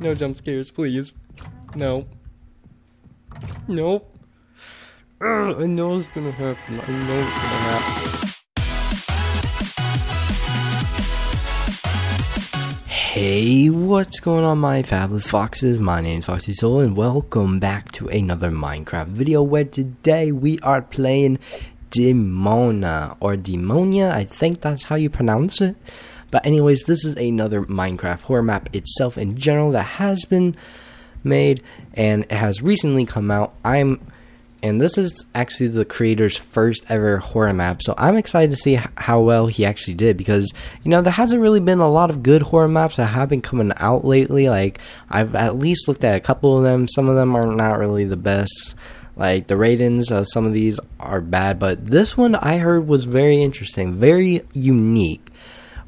No jump scares, please. No. Nope. Ugh, I know it's gonna happen. I know it's gonna happen. Hey, what's going on, my fabulous foxes? My name's Foxy Soul, and welcome back to another Minecraft video where today we are playing Demona or Demonia. I think that's how you pronounce it. But, anyways, this is another Minecraft horror map itself in general that has been made and it has recently come out. I'm and this is actually the creator's first ever horror map. So I'm excited to see how well he actually did because you know there hasn't really been a lot of good horror maps that have been coming out lately. Like I've at least looked at a couple of them. Some of them are not really the best. Like the ratings of some of these are bad, but this one I heard was very interesting, very unique,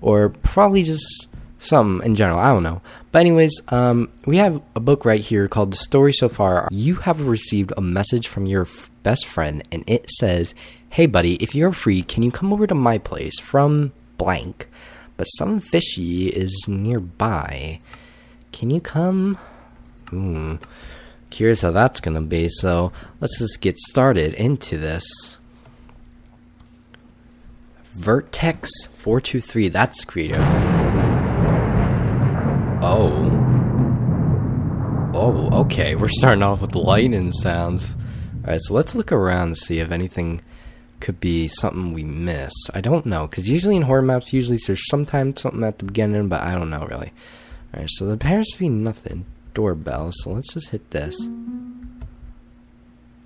or probably just some in general. I don't know. But anyways, um, we have a book right here called "The Story So Far." You have received a message from your f- best friend, and it says, "Hey, buddy, if you're free, can you come over to my place from blank? But some fishy is nearby. Can you come?" Hmm. Curious how that's gonna be. So let's just get started into this. Vertex four two three. That's creative. Oh. Oh, okay. We're starting off with lightning sounds. Alright, so let's look around to see if anything could be something we miss. I don't know, because usually in horror maps, usually there's sometimes something at the beginning, but I don't know really. Alright, so there appears to be nothing. Doorbell, so let's just hit this.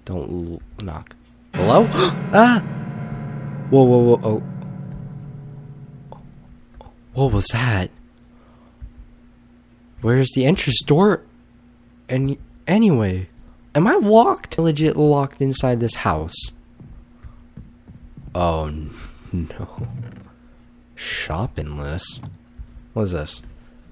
Don't knock. Hello? ah! Whoa, whoa, whoa, oh. What was that? Where's the entrance door? And anyway, am I locked? Legit locked inside this house. Oh no. Shopping list. What is this?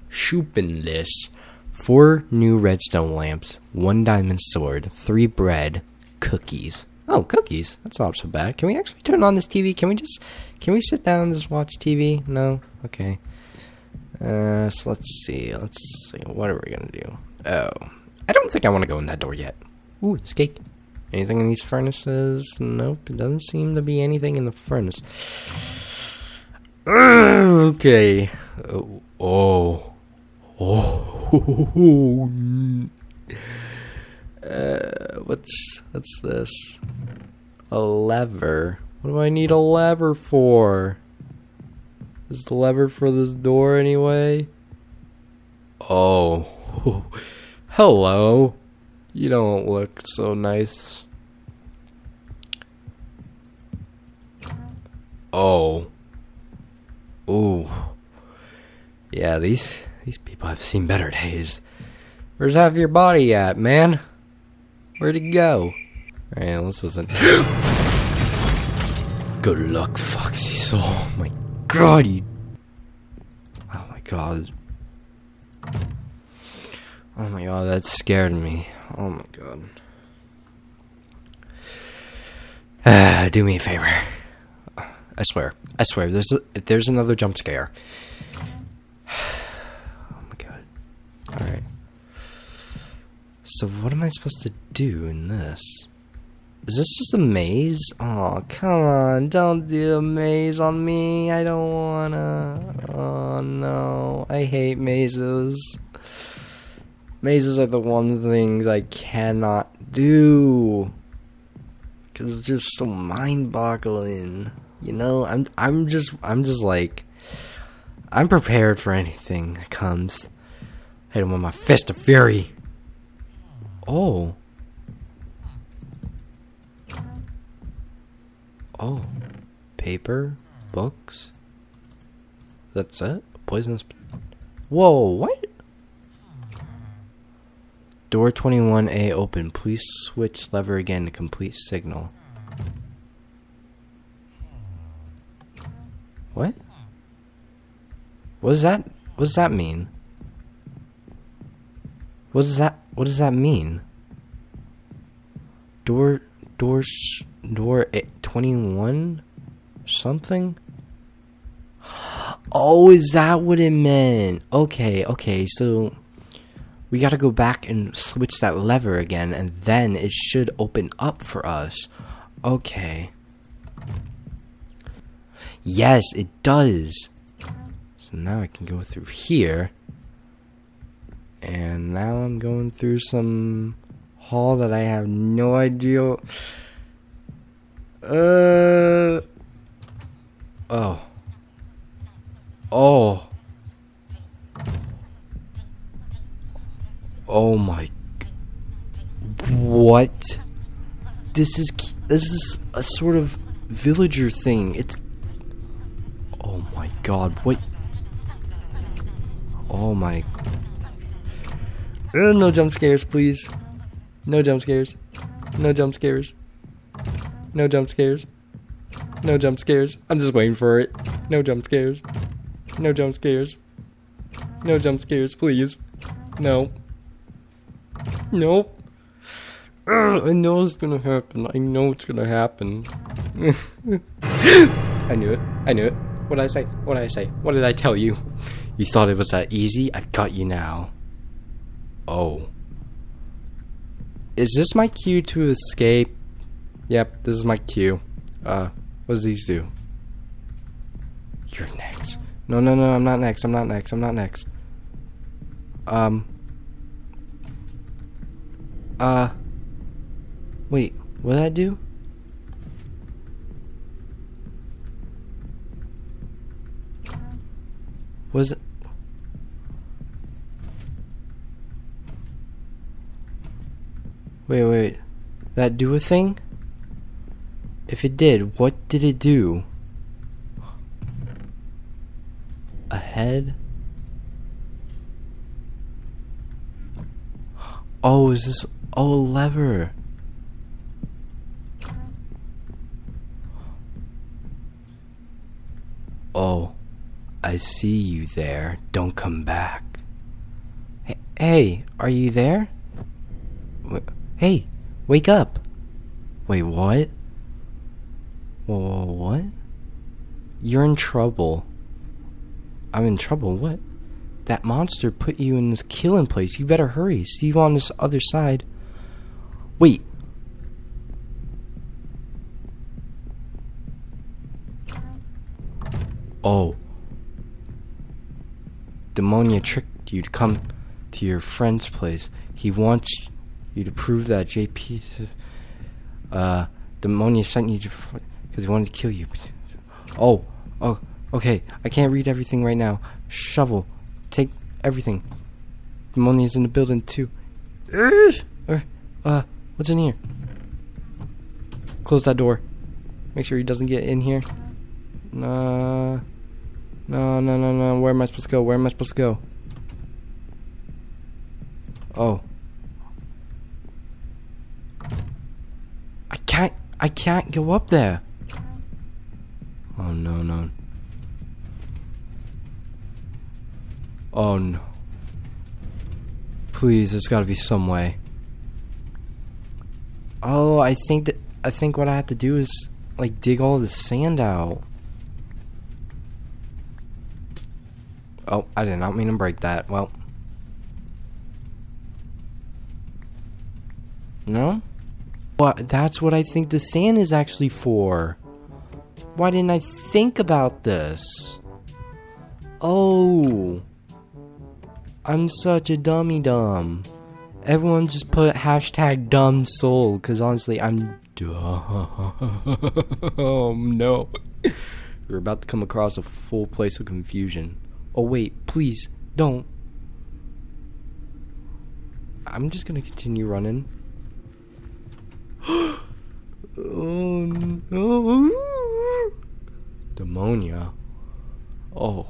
Shopping list. Four new redstone lamps, one diamond sword, three bread, cookies. Oh, cookies. That's not so bad. Can we actually turn on this TV? Can we just can we sit down and just watch TV? No? Okay. Uh, so let's see. Let's see. What are we gonna do? Oh, I don't think I want to go in that door yet. Ooh, this cake. Anything in these furnaces? Nope. It doesn't seem to be anything in the furnace. okay. Oh. Oh. oh. Uh, what's what's this? A lever. What do I need a lever for? Is the lever for this door anyway? Oh. Hello. You don't look so nice. Oh. Ooh. Yeah, these these people have seen better days. Where's half your body at, man? Where'd it go? Alright, let's listen. Good luck, Foxy. Oh my god, you. Oh my god. Oh my god, that scared me. Oh my god. Ah, do me a favor. I swear. I swear. There's a, if there's another jump scare. Oh my god. All right. So what am I supposed to do in this? Is this just a maze? Oh, come on. Don't do a maze on me. I don't wanna. Oh, no. I hate mazes. Mazes are the one things I cannot do. Cause it's just so mind-boggling. You know, I'm I'm just I'm just like I'm prepared for anything that comes. Hit him with my fist of fury. Oh. Oh. Paper? Books? That's it? Poisonous. Whoa, what? Door 21A open. Please switch lever again to complete signal. What? What does that what does that mean? What does that what does that mean? Door door door 21 something? Oh, is that what it meant? Okay, okay. So we gotta go back and switch that lever again, and then it should open up for us. Okay. Yes, it does. So now I can go through here. And now I'm going through some hall that I have no idea. Uh. Oh. Oh. Oh my. What? This is this is a sort of villager thing. It's. Oh my god! What? Oh my. Uh, no jump scares, please. No jump scares. No jump scares. No jump scares. No jump scares. I'm just waiting for it. No jump scares. No jump scares. No jump scares, please. No. Nope. I know it's gonna happen. I know it's gonna happen. I knew it. I knew it. What did I say? What did I say? What did I tell you? You thought it was that easy? I've got you now. Oh. Is this my cue to escape? Yep, this is my cue. Uh, what does these do? You're next. No, no, no, I'm not next. I'm not next. I'm not next. Um. Uh. Wait, what did I do? Was it? Wait, wait. That do a thing? If it did, what did it do? A head? Oh, is this oh lever? Oh, I see you there. Don't come back. Hey, hey are you there? Hey, wake up. Wait, what? Whoa, what? You're in trouble. I'm in trouble. What? That monster put you in this killing place. You better hurry. See you on this other side. Wait. Oh. Demonia tricked you to come to your friend's place. He wants you to prove that JP. Uh, Demonia sent you to because he wanted to kill you. Oh, oh, okay. I can't read everything right now. Shovel, take everything. Demonia's in the building too. Uh, what's in here? Close that door. Make sure he doesn't get in here. Uh, no, no, no, no. Where am I supposed to go? Where am I supposed to go? Oh. I can't. I can't go up there. Oh no no. Oh no. Please, there's gotta be some way. Oh, I think that I think what I have to do is like dig all the sand out. Oh, I did not mean to break that. Well. No? That's what I think the sand is actually for. Why didn't I think about this? Oh. I'm such a dummy dumb. Everyone just put hashtag dumb soul, because honestly, I'm dumb. no. We're about to come across a full place of confusion. Oh, wait, please, don't. I'm just gonna continue running. Oh no. Demonia. Oh.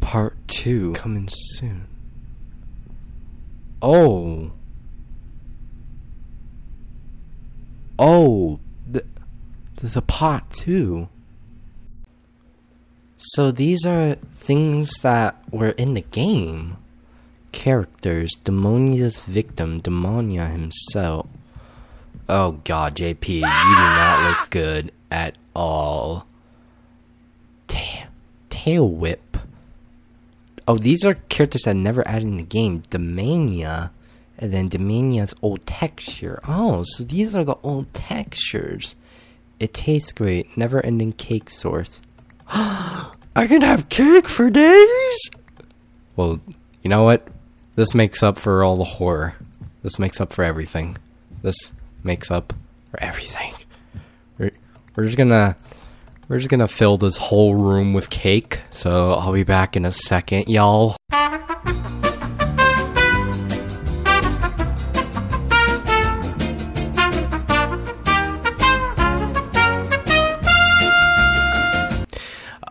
Part 2 coming soon. Oh. Oh. Th there's a part 2. So these are things that were in the game. Characters, Demonia's victim, Demonia himself. Oh god, JP, you do not look good at all. Tail, tail whip. Oh, these are characters that never added in the game. Demania, and then Demania's old texture. Oh, so these are the old textures. It tastes great. Never ending cake source. I can have cake for days? Well, you know what? This makes up for all the horror. This makes up for everything. This makes up for everything. We're, we're just gonna we're just gonna fill this whole room with cake. So I'll be back in a second, y'all.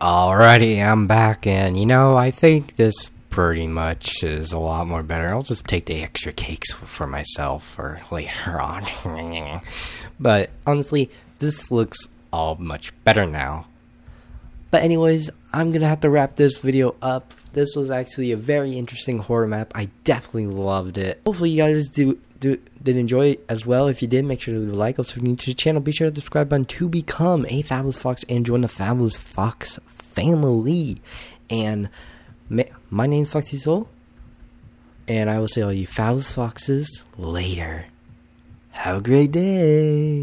Alrighty, I'm back, and you know, I think this pretty much is a lot more better. I'll just take the extra cakes for myself for later on. but honestly, this looks all much better now. But anyways, I'm gonna have to wrap this video up. This was actually a very interesting horror map. I definitely loved it. Hopefully you guys do do did enjoy it as well. If you did, make sure to leave a like. Also, new to the channel, be sure to subscribe button to become a Fabulous Fox and join the Fabulous Fox family. And my name's Foxy Soul, and I will see all you Fabulous Foxes later. Have a great day.